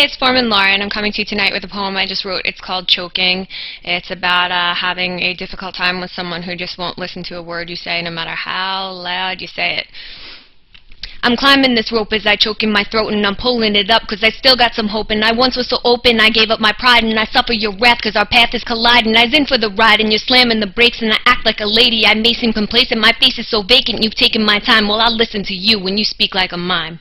Hi, it's Forman Lauren. I'm coming to you tonight with a poem I just wrote. It's called Choking. It's about uh, having a difficult time with someone who just won't listen to a word you say no matter how loud you say it. I'm climbing this rope as I choke in my throat and I'm pulling it up cause I still got some hope and I once was so open I gave up my pride and I suffer your wrath cause our path is colliding I in for the ride and you're slamming the brakes and I act like a lady I may seem complacent my face is so vacant you've taken my time well I'll listen to you when you speak like a mime